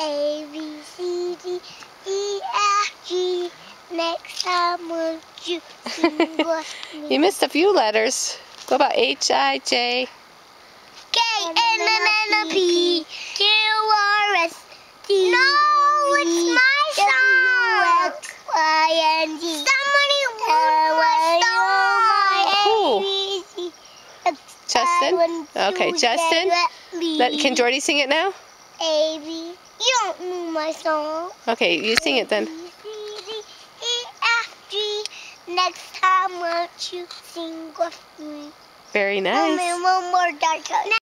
A, B, C, D, E, F, G. Next time won't you sing with me? You missed a few letters. What about H, I, J? K, N, N, N, P, Q, R, S, T. No, it's my song. X, Y, and Z. Somebody my song. A, B, C, X, Justin? Okay, Justin, Let, can Jordy sing it now? A, B. You don't know my song. Okay, you sing it then. A, B, C, D, F, G. Next time, won't you sing with me? Very nice.